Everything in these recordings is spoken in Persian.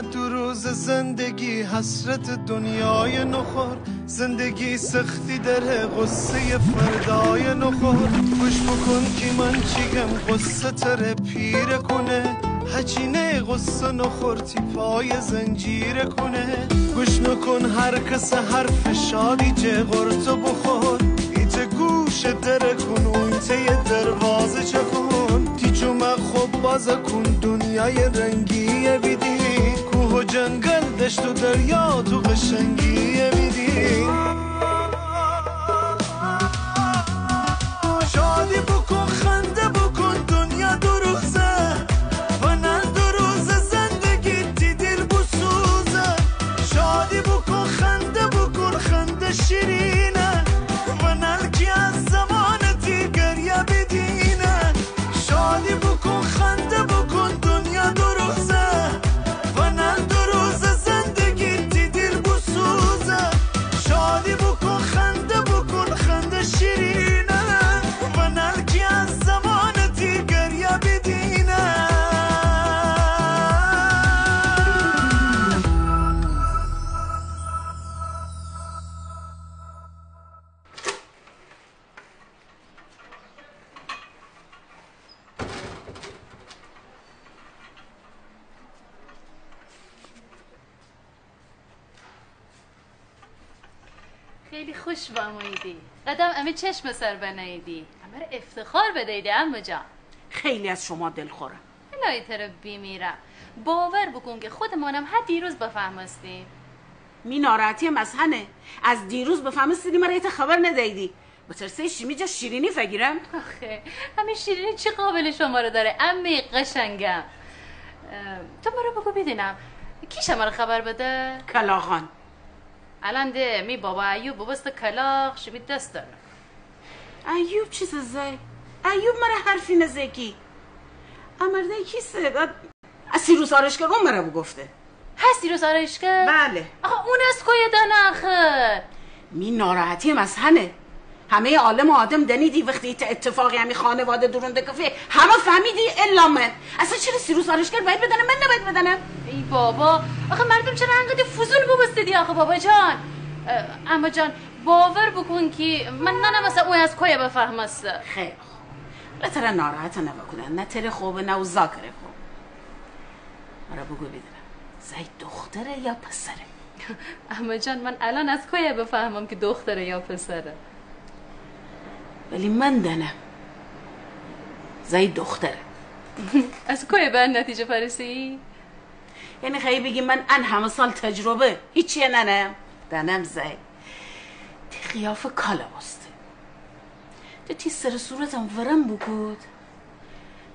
دو روز زندگی حسرت دنیای نخور. زندگی سختی داره غصه فردای نخور. گوش بکن که من چیگم غصه تره پیر کنه. هچینه غصه نخور پای زنجیر کنه. گوش نکن هر کس حرف شادی جه غرتو بخور. ایت گوش در کن و دروازه چکن. تیچو خوب باز کن دنیای رنگی بیدی کوه و جنگل دشت و دریا تو قشنگی. خیلی خوش با امایدی قدم امه چشم سر بنایدی. امه افتخار بدهیدی امه جان. خیلی از شما دلخورم الهی تر بیمیرم. باور بکن که خودمانم هر دیروز بفهمستیم. می ناراحتی مزهنه از دیروز بفهمستیدی مرا ایت خبر ندهیدی. به ترسه شیمی جا شیرینی فگیرم. آخه همین شیرینی چی قابل شما رو داره؟ امی قشنگم. تو مرا بگو بدینم. کی شما رو خبر بده؟ کلاغان. الان ده می بابا ایوب ببست کلاق شبید دست داره ایوب چیز زی؟ ایوب مرا حرفی نزکی امرده کیسته از سیروس آرشکگان مرا بگفته هستی رو سارش که بله. آخه اون از کوی دانه آخه؟ می ناراحتی مزهنه همه عالم و آدم دنیدی وقتی اتفاقی همی خانواده درونده کفه همه فهمیدی الا من. اصلا چرا سیروس آرشگر باید بدنم من نباید بدنم. ای بابا. آخه مردم چرا انقدر فضول ببستدی آخه بابا جان؟ اما جان باور بکن که من نه مثلا اون از کوی بفهمسته خیلی خوب تره ناراحت نبکنن نه تره خوبه نه او ذاکره خوب. مرا بگو بدنم زی دختره یا پسره؟ اما جان من الان از کوی بفهمم که دختره یا پسره؟ ولی من دنم. زی دختره. از کوی به نتیجه فرسی یعنی خیلی بگی من ان همه سال تجربه. هیچی ننم. دنم زی تی خیاف کالا باسته تی تی سر صورتم ورم بکود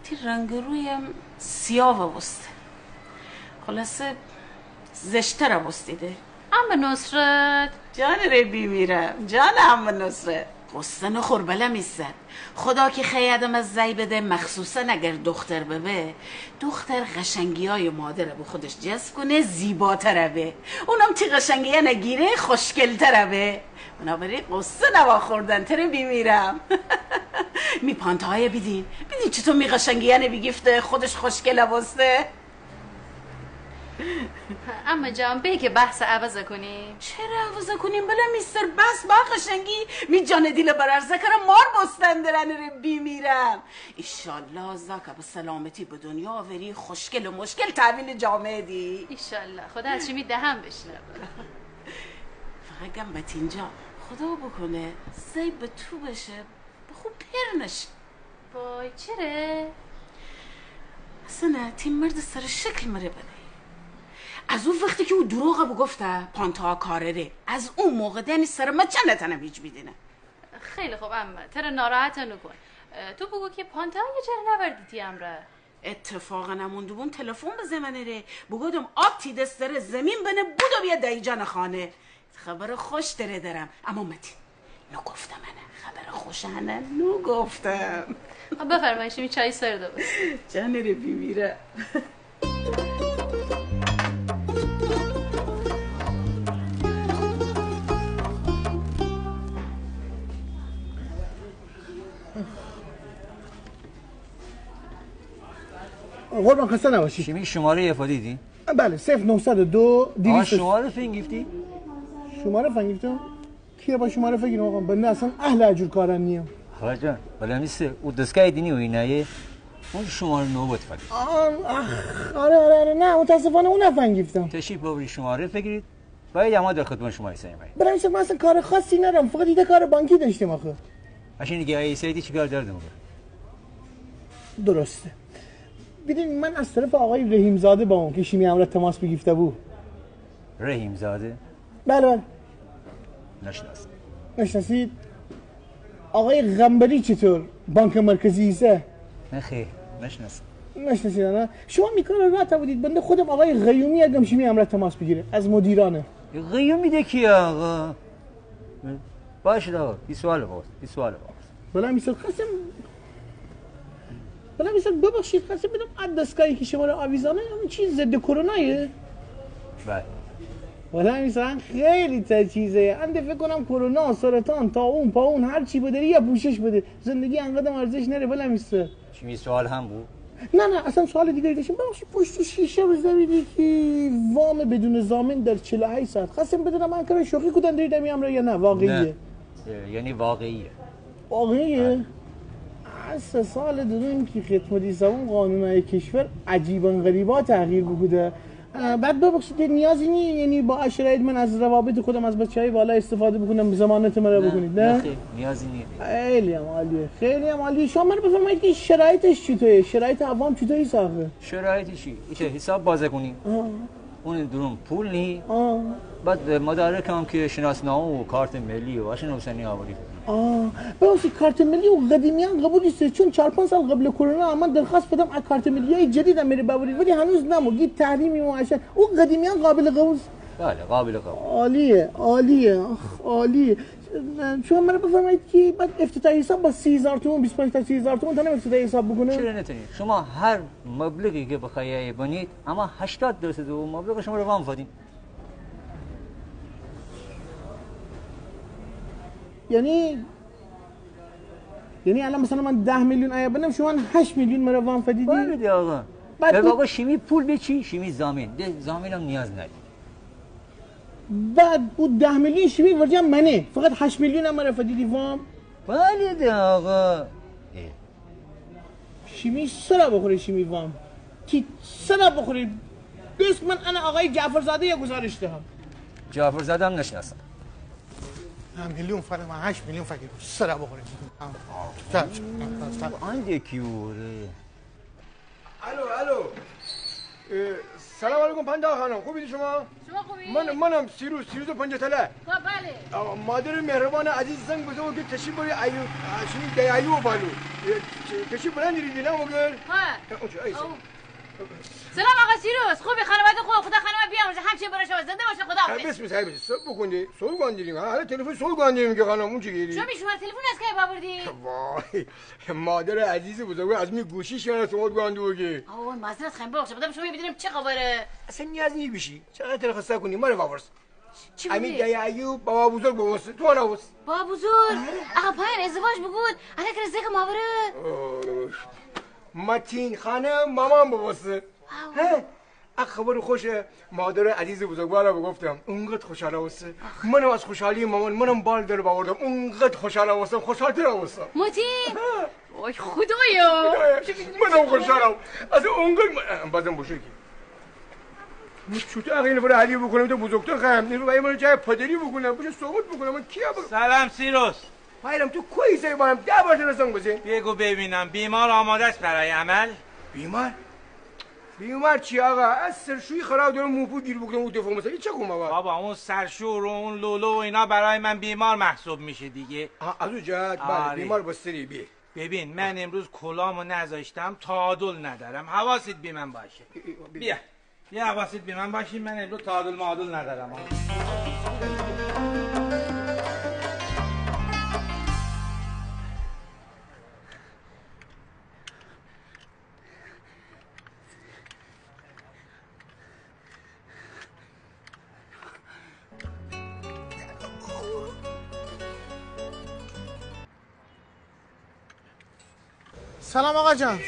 تی رنگ رویم سیاه باسته خلاصه زشته را باستیده اما نصرت. جان ری بیمیرم جان هم نصره قصه نخور بله خدا که خیادم از زی بده مخصوصا اگر دختر ببه. دختر قشنگی های مادر به خودش جذب کنه زیباتره به اونم تی قشنگی نگیره خوشگلتره به بنابراین قصه نوا خوردن تره بیمیرم. می پانتهای بیدین بیدین چطور می قشنگی خودش خوشگله باسته اما جان بگی که بحث عوض کنی چرا عوضه کنیم؟ بله میستر بس با قشنگی. می جان دیل برر زکرم مار بستن درن رو بیمیرم ایشالله زکر به سلامتی به دنیا آوری خوشگل و مشکل تحویل جامعه دی. ایشالله خدا از چی می‌دهم بشنو فقط گمبت اینجا. خدا بکنه زی به تو بشه به خوب پر نشه. وای چرا؟ اصلا تیم مرد سر شکل مره بده از اون وقتی که او دروغ بگفته پانتا کارره. از اون موقع دنی سر ما چند تنم هیچ بیدینه خیلی خوب اما تر ناراحت نکن. تو بگو که پانتا یه چرا نوردیتی امره اتفاقا نمونده بون تلفن به منه ره. بگودم آب تی دست داره زمین بنه بودو بیا دایی جان خانه. خبر خوش داره دارم. اما متین نو گفتم منه. خبر خوش هنه نو گفتم بفرمایید می چای سرده بود جان رو بیمیره. قربان خسته نباشی شیمی شماره یه دیدی؟ بله 0902 آقا 200 شماره فینگیفتی شماره فنگیفتم کیه با شماره فکر آقا؟ بنده اصلا اهل اجور کارن نیم. خواهر جان بلا میسه او دسکای دینی و اینایه اون شماره نو بود فقط آره آره آره نه متاسفانه اون نفنگیفتم. تشریف ببری شماره بگیرید. باید اما در خدمت شما ایسایی باید برای من اصلا کار خاصی ندارم. فقط یه کار بانکی داشتم آخه. اشین دیگه ایسایی چیکار دردم درسته. ببین من از طرف آقای رحیم زاده با اون که شیمی امرت تماس بگیفته بود. رحیم زاده بله بله. نشناس نشناسید؟ آقای غنبری چطور؟ بانک مرکزی ایسه؟ نه خیر نشناس نشناسید نه؟ شما میکار راحت بودید بنده خودم آقای غیومی اگم شیمی امرت تماس بگیره. از مدیرانه. قیوم میده کی آقا؟ باشه آقا بی سوال باز بی سوال باز. بلا میسال خواستم بلا میسال ببخشید خواستم بدم از دستگاهی که شما رو آویزانه اون چیز ضد کرونایه. بله. ولی مثلا خیلی تا چیزه. انده فکر کنم کرونا سرطان تا اون پا اون هر چی بده یه پوشش بده زندگی انقدر ارزش نره بلا میسته چی می سوال هم بود؟ نه نه اصلا سوال دیگری داشتم. ببخشید پشت شیشه بزنید که وام بدون زامن در 48 ساعت. خواستم بدونم من کار شوخی کدن دارید همین یا نه؟ واقعیه. نه. یعنی واقعیه. واقعیه؟ از سه سال داریم که خدمتی سوم قانونهای کشور عجیبا غریبا تغییر بوده. بعد ببخشید نیازی نی یعنی با شرایط من از روابط خودم از بچه های والا استفاده بکنم زمانت مرا بکنید نه خیر نیازی نیست. خیلی هم عالیه خیلی هم عالیه. شما من بفرمایید که شرایطش چطوره؟ شرایط عوام چطوری ساخته؟ شرایطی چی؟ حساب بازه کنی اون درون پول نی. بعد مدارک هم که شناسنامه و کارت ملی و واشن حسینی آوری. ببخشید کارت ملی و قدیمیان قبول نیست. چون 4 5 سال قبل کرونا من درخواست بدم از کارت ملی های جدید هم بری ببرید ولی هنوز نموگید تحریمی معاشر او قدیمیان قابل قبول. بله قابل قبول. عالیه عالیه. عالیه. شما من بفرمایید که بعد افتتاحی حساب با 30000 تومان 25 تا 30000 تومان تا افتتاحی حساب بکنه؟ چرا نتونید؟ شما هر مبلغی که بخواید بنید اما 80 درصد اون مبلغ شما رو وام فادین یعنی یعنی الان مثلا من 10 میلیون آیا بدم شما 8 میلیون مرا وام فدیدی؟ بله آقا. بعد آقا شیمی پول به چی؟ شیمی زامین. ده زامین هم نیاز نداری بعد بود 10 میلیون شمی ورجا منه. فقط 8 میلیون هم مرا فدیدی وام؟ بله آقا. شیمی سرا بخوره شیمی وام. کی سرا بخوره بس من انا آقای جعفرزاده یا گزارش دهم. جعفر زدم نشناسم. میلیون فقط من 8 میلیون فکر سرا بخوره آن یکیوره الو الو. سلام علیکم پنجاه خانم. خوبید شما؟ شما خوبی؟ من منم سیروس سیروس پنجه تله. خب بله. مادر مهربان عزیز زنگ بزن که تشریف بری ایو شنی دی ایو بالو. تشریف بلند دیدی نه مگر؟ ها. سلام آقا سیروس. خوبی؟ خانواده خوب؟ خدا خانم بیامرزه همچین برای شما. زنده باشه خدا حافظ. بسم الله بسم صبح بکنی. سوال گاندیریم حالا تلفن سوال گاندیریم که خانم. اون چی گیری؟ شما شما تلفن از کی باوردی وای. مادر عزیز بزرگ از می گوشی شما سوال گاندوگی اوه معذرت خواهیم. ببخشید. بدم شما بدونم چه خبره. اصلا نیاز نی بشی. چقدر تلخصه کنی؟ ما رو باورس چی امین بودی؟ دی ایو بابا بزرگ بوس تو نوس با بزرگ. آقا پاین ازدواج بگود که رزق ماوره. متین خانه مامان بباسه ها اخ خبر خوشه مادر عزیز بزرگوارا بگفتم اونقدر خوشحال واسه منم از خوشحالی مامان منم بال در باوردم اونقدر خوشحال واسه خوشحال تر واسه متین. وای خدایا. منم خوشحالم. از اونقدر بازم بزرگی چطور این برای علی بکنم تو بزرگتر خواهم. نیرو باید من جای پدری بکنم. بشه صحبت بکنم. من کیا بکنم سلام سیروس. پایرم تو کوی سه بارم ده بار رسن بزن بگو ببینم. بیمار آماده است برای عمل؟ بیمار؟ بیمار چی آقا؟ از سرشوی خراب دارم موپو گیر بکنم اون دفعه مثلا چه کنم بابا بابا اون سرشور و اون لولو و اینا برای من بیمار محسوب میشه دیگه. از اون جهت بله آره. بیمار بستری بی ببین من امروز کلامو نذاشتم تعادل ندارم. حواست بی من باشه. بیا. بیا. حواست بی من باشی من امروز تعادل معادل ندارم. سلام آقا جان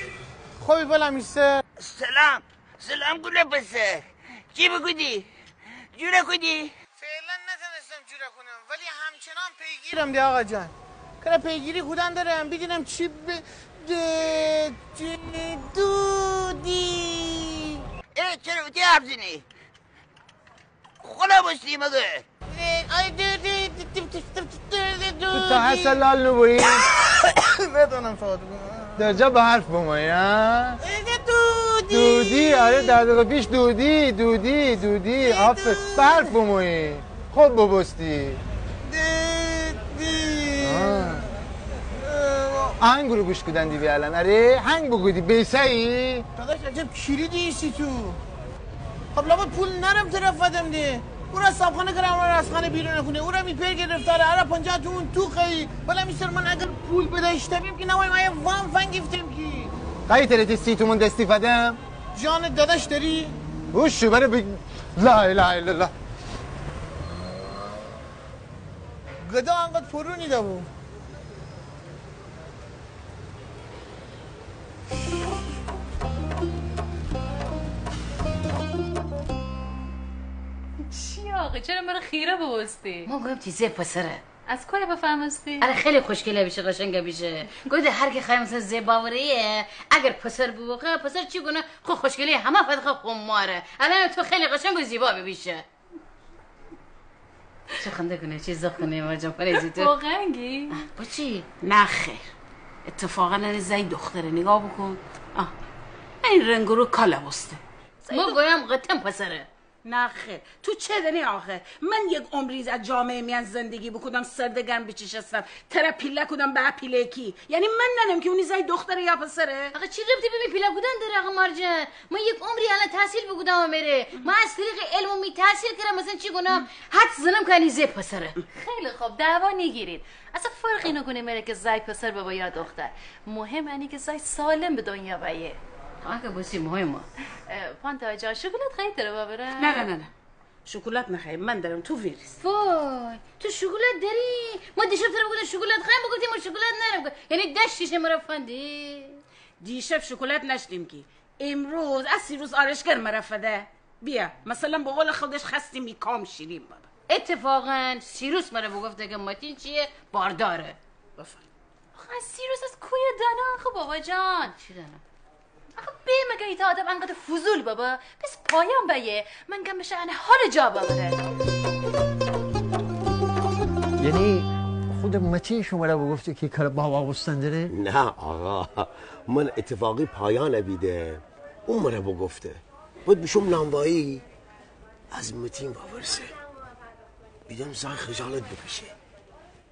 خوبی بلا میسته سلام سلام گله پسر چی بگودی؟ جوره کدی؟ فعلا نتونستم جوره کنم ولی همچنان پیگیرم دی آقا جان کنه پیگیری کودن دارم ببینم چی ب... دودی اه چرا اوتی حرف زنی؟ خلا باشتی مگه؟ آی دودی تو تا هست لال نبویی ندانم فقط بگم در جا به حرف ها؟ دودی. دودی آره در دقیقه پیش دودی دودی دودی آفر. به حرف بمایی. خب ببستی دودی. آهنگ رو گوش کدن دیوی الان. آره هنگ بگودی بیسایی؟ داداش عجب کلیدی ایستی تو. خب لابد پول نرم طرف فدم دی. او را صابخانه کرم را از خانه بیرون نکنه او را می پر گرفتاره. ارا پنجاه تو اون تو خیلی بلا میسر من اگر پول بداشتم که نوای مایه وام فنگیفتم کی قایی تره سی تومون دستی فدم جان داداش داری؟ وشو بره بگ لا اله الا الله. گدا انقدر پرونی دابو آقا چرا من خیره بوستی؟ ما گفتم تیزه پسره از کجا بفهمستی آره خیلی خوشگله بیشه قشنگه بیشه گفته هر کی خواهی مثلا زیباوریه اگر پسر بوخه پسر چی کنه خو خوشگلی همه فتخه خماره. الان تو خیلی قشنگ و زیبا بیشه چه خنده کنه چی زخ کنه مرجان پریزی تو. واقعنگی با چی؟ نه خیر. اتفاقا این زی دختره نگاه بکن. آه. این رنگ رو کالا بسته. ما گویم قطم پسره. نه خیر تو چه دنی آخه؟ من یک عمری از جامعه میان زندگی بکنم سردگرم بچشستم ترا پیله کدم به پیله کی؟ یعنی من ننم که اونی زی دختره یا پسره؟ آقا چی ربطی ببین پیلا بودن داره آقا مرجان ما یک عمری الان تحصیل بگودم میره ما از طریق علم می تحصیل کردم. مثلا چی کنم حد زنم که زی پسره. خیلی خوب. دعوا نگیرید اصلا فرقی نکنه میره که زای پسر بابا یا دختر. مهم اینه که زای سالم به دنیا بیه. آقا بسی مهمه پانتا جان شکلات خیلی داره بابره. نه نه نه نه. شکلات نخواهیم من دارم تو ویریس. وای تو شکلات داری؟ ما دیشب تر بگودم شکلات خواهیم بگفتیم ما شکلات نرم یعنی دشتیش مرا فندی دیشب شکلات نشدیم کی امروز از سی روز آرشگر مرفده بیا مثلا به قول خودش خستی میکام شیرین بابا. اتفاقا سیروس مرا بگفته که ماتین چیه؟ بارداره. بفر آخه سیروس از کوی دانا؟ خب بابا جان. چی دارم آخه بی مگه ایتا آدم انقدر فضول بابا. بس پایان بیه. من گم بشه انه حال جا بابره. یعنی خود متین شما را بگفته که کار بابا بستن داره؟ نه آقا. من اتفاقی پایان بیده. اون مرا بگفته بود بشم نانوایی. از متین باورسه بیدم زای خجالت بکشه.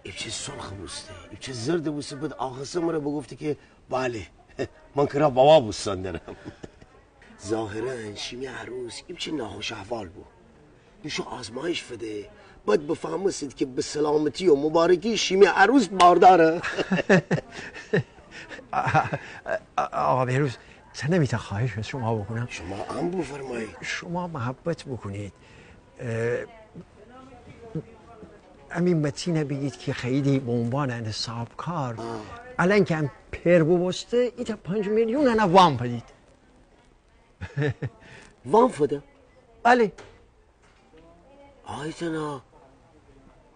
ایبچه سرخ بوسته. ایبچه زرد بوسته. بود آخصه مرا بگفته که بله. من کرا بابا بوستان دارم ظاهرا شیمی عروس ایبچه ناخوش احوال بود. بشو آزمایش فده باید بفهمستید که به سلامتی و مبارکی شیمی عروس بارداره. آقا بهروز تا نمیتا خواهش از شما بکنم؟ شما هم بفرمایید. شما محبت بکنید. امین متینه بگید که خیلی به عنوان انصاب کار الان که هم پر ببسته ایتا پنج میلیون انا وام پدید. وام فده؟ بله. آیتنا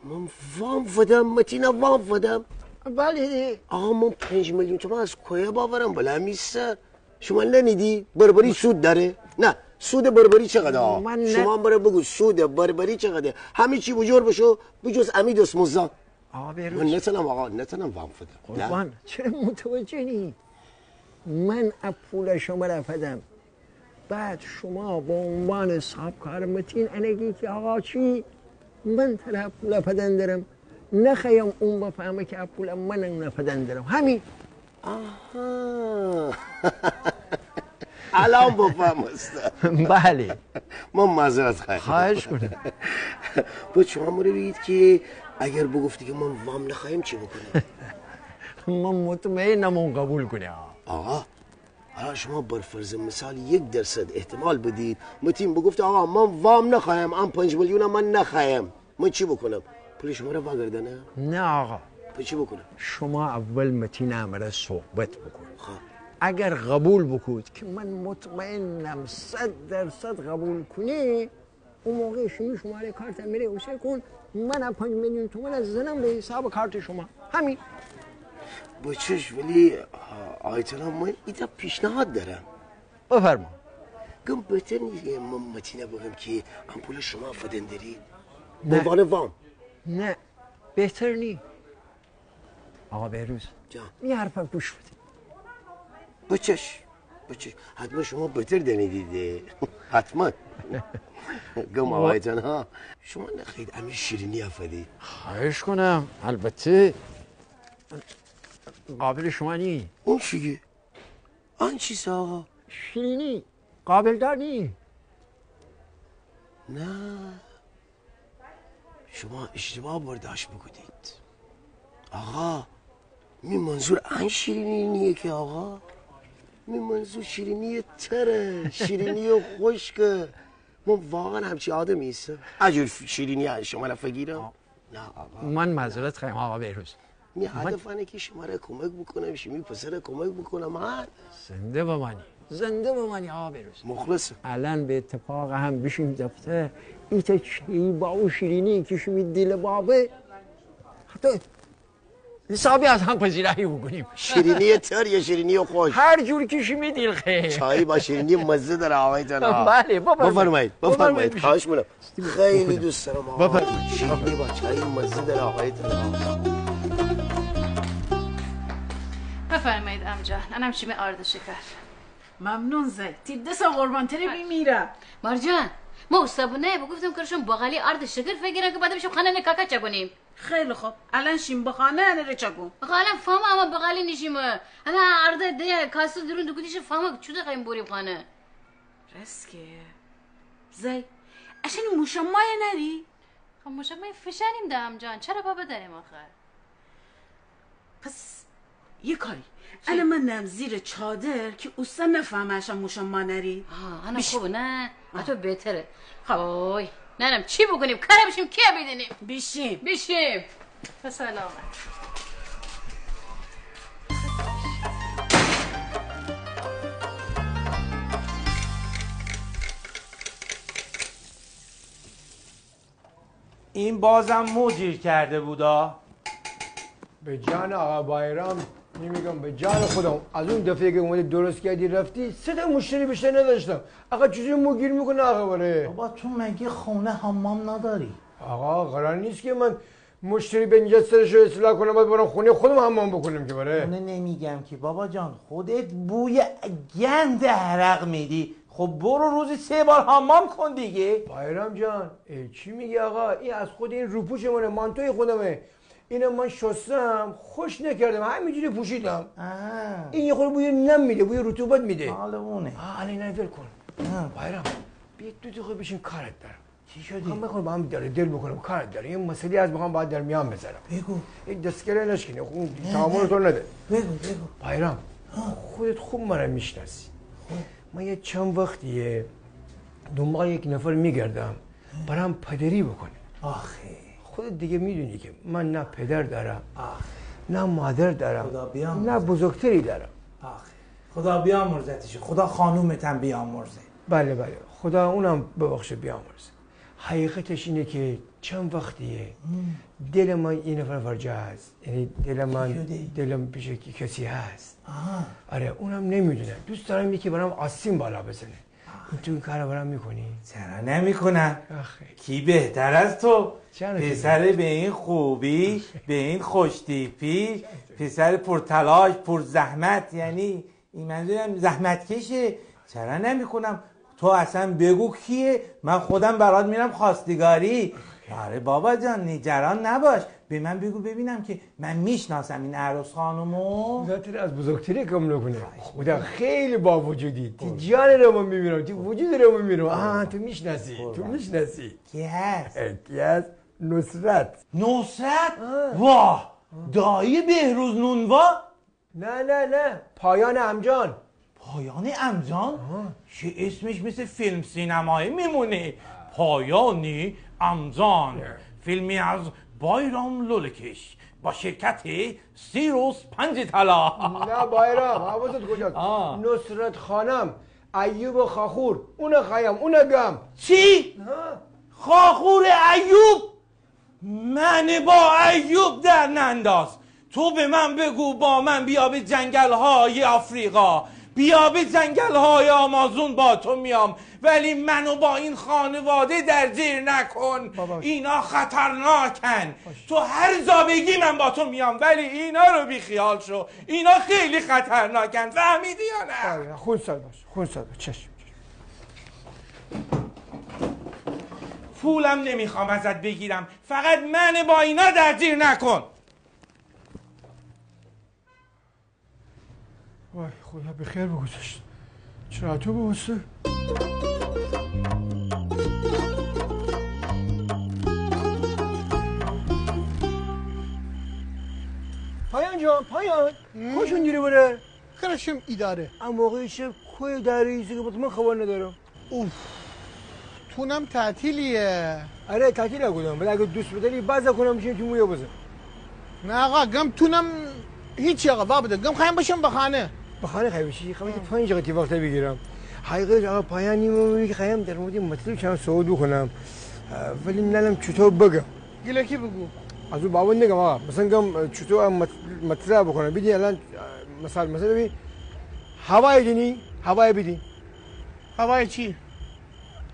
من وام فدم متینا وام فدم. بله. آقا من پنج میلیون تومن از کجا باورم؟ بلا میسر شما ننیدی بربری سود داره؟ نه سود بربری چقدر آقا شما برای بگو سود بربری چقدر؟ همه چی بجور بشو بجز امید اسموزا آقا من نتونم آقا نتونم وام فدم نه؟ قربان. چرا متوجه نی؟ من از پول شما رفدم بعد شما به عنوان صاحب کار متین انگی که آقا چی؟ من طرف پول پدن دارم. نخوایم اون بفهمه که پول من نفدن دارم. همین. آها. الان بفهم استاد بله. من معذرت خواهی خواهش کنم بود شما مرا بگید که اگر بگفتی که من وام نخواهیم چی بکنیم؟ من مطمئنم اون قبول کنه آقا حالا شما بر فرض مثال یک درصد احتمال بدید. متین بگفت آقا من وام نخواهم ام پنج میلیون من نخواهم من چی بکنم؟ پول شما رو واگردنه نه آقا. چی بکنم؟ شما اول متین امره صحبت بکن. خب. اگر قبول بکود که من مطمئنم صد درصد قبول کنی اون موقع شما شماره کارت میره اوشه کن. من از پنج میلیون تومن از زنم به حساب کارت شما. همین. بچش ولی آیتلا من ایتا پیشنهاد دارم. بفرما. گم بهتر نیست من متینه بگم که امپول شما فدن دارید. نه. عنوان وام. نه. بهتر نی. آقا بهروز. جان. این حرفا گوش بده. بچش بچش حتما شما بهتر دنیدید حتما گم آقای جان ها شما نخید امیر شیرینی افدی خواهش کنم البته قابل شما نی اون چیه آن چیز آقا شیرینی قابل دار نی نه شما اشتباه برداشت بکنید آقا می منظور ان شیرینی نیه که آقا می منظور شیرینی تره شیرینی خشکه من واقعا همچی آدمی هستم اجور شیرینی از شما را فگیرم نه آقا. من معذرت خواهیم آقا بهروز. می هدف اینه که شما را کمک بکنم شمی پسر کمک بکنم. من زنده بمانی زنده بمانی آقا بهروز. مخلصم. الان به اتفاق هم بشیم دفتر ایتا چی با او شیرینی که شمی دل بابه؟ حتی حسابی از هم پذیرایی بکنیم. شیرینی تر یا شیرینی خوش؟ هر جور که شمی دل خیر. چای با شیرینی مزه داره آقای جان بله بفرمایید. بفرمایید. خواهش می‌کنم. خیلی دوست دارم آقا. بفرمایید. شیرینی با چای مزه داره آقای جان بفرمایید امجان انم چی آرد شکر. ممنون زد تی دسا قربان تره میمیرم. مرجان ما استبونه بگفتم کرشون بغلی آرد شکر فکرم که بعد بشم خانه نکاکا چگونیم خیلی خوب. الان شیم بخانه نره چکون آقا الان فاما اما بغلی نشیم اما آرد ده کاسه درون دکودیش فاما چوده قیم بوریم خانه. رسکه زی اشن موشمای نری خب مشم ما فشنیم ده امجان چرا بابا داریم آخر پس یه کاری. الان من نم زیر چادر که اوستا نفهمه اشن موشما نری. آه انا خوبه نه؟ تو بهتره. خب. ننم چی بکنیم؟ کار بشیم کیا بدونیم بیشیم. بشیم به سلامت این بازم موجیر کرده بودا. به جان آقا بایرام نمیگم به جان خودم. از اون دفعه که اومدی درست کردی رفتی سه تا مشتری بیشتر نداشتم. آقا چیزی موگیر می‌کنه آقا باره بابا تو مگه خونه حمام نداری؟ آقا قرار نیست که من مشتری به اینجا سرش رو اصلاح کنم بعد برم خونه خودم حمام بکنم که باره اونه نمیگم که. بابا جان خودت بوی گند عرق میدی. خب برو روزی سه بار حمام کن دیگه. بایرام جان ای چی میگی آقا؟ این از خود این روپوش منه مانتوی خودمه. اینو من شستم خوش نکردم. همینجوری پوشیدم. آه. این یه خورده بوی نم میده بوی رطوبت میده. حال اونه. آه الان اینا ول کن. بایرام. بیا دو دقیقه بشین کارت دارم. چی شدی؟ می‌خوام بخوام با هم داره دل بکنم کارت داره یه مسئله از بخوام باید در میان بذارم. بگو. این دستگره نشکنه خون تعامل تو نده. بگو بگو. بایرام خودت خوب مرا می‌شناسی. من یه چند وقتیه دنبال یک نفر میگردم برام پدری بکنه. آخه. خودت دیگه می‌دونی که من نه پدر دارم نه مادر دارم خدا بیامرزه. نه بزرگتری دارم. آخه خدا بیامرزتش خدا خانومتم بیامرزه. بله بله. خدا اونم ببخشه بیامرزه. حقیقتش اینه که چند وقتیه. دل من این نفر فرجه هست. یعنی دل من؟ دلم پیش کسی هست. آه آره اونم نمی‌دونه. دوست دارم یکی برام آسین بالا بزنه. تو این کار برام می‌کنی؟ چرا نمی‌کنن آخه. کی بهتر از تو؟ پسر به این خوبی به این خوشتیپی پسر پرتلاش پر زحمت یعنی این منظورم زحمت کشه چرا نمی‌کنم؟ تو اصلا بگو کیه؟ من خودم برات میرم خواستگاری. آره بابا جان نگران نباش. به من بگو ببینم که من می‌شناسم این عروس خانومو. ذاتت از بزرگتری کم نکنه. خدا خیلی با وجودی. تی جان رو می‌بینم تی وجود رو می‌بینم. آه تو می‌شناسی. تو می‌شناسی. کی هست؟ کی از نصرت؟ نصرت واه! دایی بهروز نونوا؟ نه نه نه. پایان امجان. پایان امجان؟ چه اسمش مثل فیلم سینمایی میمونه. پایانی امجان. فیلمی از بایرام لولکش با شرکت سیروس پنج طلا نه بایرام حواست کجاست. نصرت خانم ایوب خاخور اون خیم اون گم چی؟ خاخور ایوب من با ایوب در ننداز تو به من بگو با من بیا به جنگل های آفریقا بیا به جنگل های آمازون با تو میام ولی منو با این خانواده در زیر نکن. اینا خطرناکن. تو هر جا بگی من با تو میام ولی اینا رو بی خیال شو. اینا خیلی خطرناکن. فهمیدی یا نه؟ خون سر باش خون سر باش. چشم. پولم نمی‌خوام ازت بگیرم. فقط من با اینا در زیر نکن. وای خدا به خیر بگذاشت. چرا تو بوسه؟ پایان جان پایان. خوش اونجوری بره خرشم اداره. اما موقعی چه کوی در رئیسی که من خبر ندارم. اوف. تونم تعطیلیه. آره تعطیل نگودم ولی اگه دوست بداری بعضا کنم میشه تو مویه بزن. نه آقا گم تونم هیچی آقا با بده. گم خواهیم باشم به خانه. به خانه خواهی بشی خواهی پنج دقیقه وقت بگیرم. حقیقت آقا پایان نیمه که خواهیم در مورد این مطلب چند صحبت بکنم. ولی نلم چطور بگم؟ گلکی بگو؟ از اون بابا نگم آقا. مثلا گم چطور مط- مطلب بکنم؟ بیدی الان مثال مثلا ببین. هوای دینی؟ هوای بدین هوای چی؟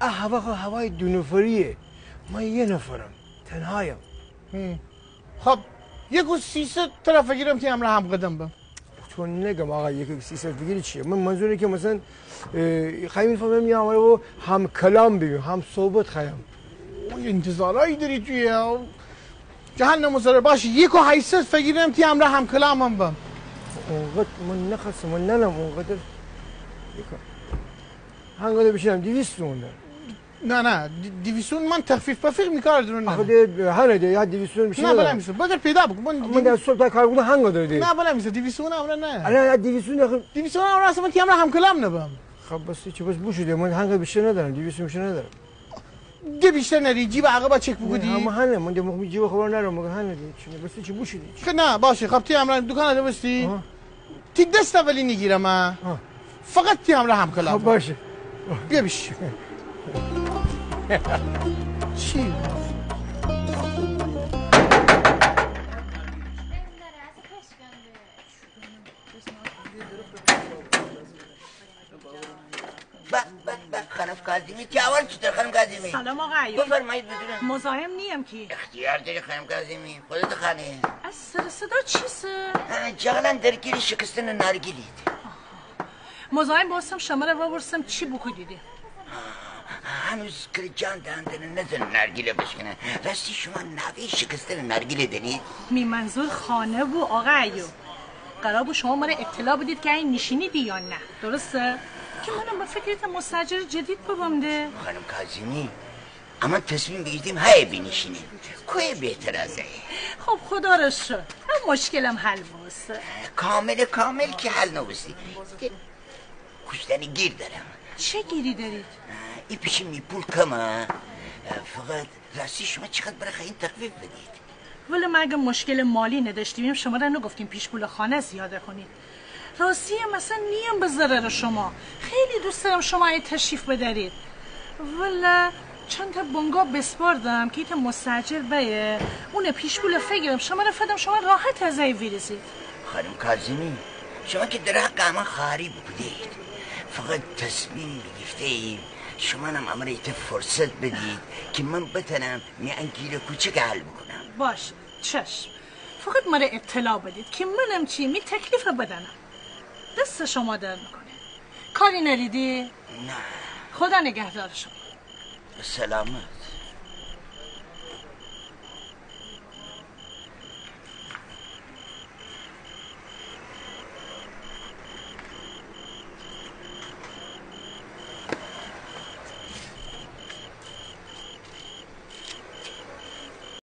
اه هوا خب هوای دو نفریه. من یه نفرم. تنهایم. خب یک و سیصد طرف بگیرم که امرا هم قدم بم. تو نگم آقا یک سی سال بگیری چیه؟ من منظوره که مثلا خیلی فهمم یه و هم کلام بگیم هم صحبت خیم انتظارایی داری توی جهنم سر باش یک و حیثت فگیرم تی امرا هم کلام هم بم. اونقدر من نخواستم من ننم اونقدر. هنگاده بشینم دیویست مونده نه نه دی- دیویسون من تخفیف میکار درون آخه نه. ده هنه ده یا دیویستون میشه نه بلا میسه بگر پیدا بکن. من من در صبح کار بودم ده نه بلا میسه دیویسون امرا نه. الان یا دیویستون آخه دیویسون امرا اصلا من تی امرا هم کلام نبم خب بس چه بس بو شده من هنگا بیشتر ندارم دیویستون بیشتر ندارم. ده بیشتر نری جیب عقبا چک بگو دی. اما هنه من ده مخمی جیب خبر ندارم مگه هنه ده چه بس چه شده که نه باشه. خب تی امرا دکان رو بستی. تی دست اولی نگیرم. فقط تی امرا هم خب کلام باشه. بیا بیش چی خانم کاظمی جوان چطور خانم کاظمی سلام آقا ایوب بفرمایید بدونم مزاحم نیم کی اختیار داری خانم کاظمی خودت خانه از سر صدا چیسه جغلن درگیر شکستن نرگیلید مزاحم باستم شما رو بپرسم چی بکو دیدی هنوز که جان دهندن نزن نرگیله بشکنه. راستی شما نوی شکستن نرگیله دنید می منظور خانه بو آقا ایوب قرار بود شما مرا اطلاع بدید که این نشینیدی یا نه. درسته؟ که منم به فکرت مستجر جدید ببامده. خانم کاظمی اما تصمیم بگیردیم های بینشینیم کوه بهتر از ای خب خدا رو شد هم مشکلم حل بوسته کامل کامل که حل نوستی کشتنی گیر دارم. چه گیری دارید؟ پیشی میپول کمه. فقط راستی شما چقدر برای این تخفیف بدید؟ ولی ما اگه مشکل مالی نداشتیم شما را نگفتیم پیش پول خانه زیاده کنید. راستی مثلا نیم به ضرر شما. خیلی دوست دارم شما ای تشریف بدارید. ولی چند تا بنگاه بسپاردم که ایت مستجر بیه اون پیش پول فگرم شما را فدم شما راحت از ای ویرزید خانم کاظمی شما که در حق اما خاری بودید. فقط تصمیم گرفته ایم شما هم امریت فرصت بدید که من بتنم میانگیر کوچک حل بکنم. باش چشم فقط مرا اطلاع بدید که منم چی؟ می تکلیف بدنم. دست شما در می‌کنه. کاری نریدی؟ نه. خدا نگهدار شما. سلامت.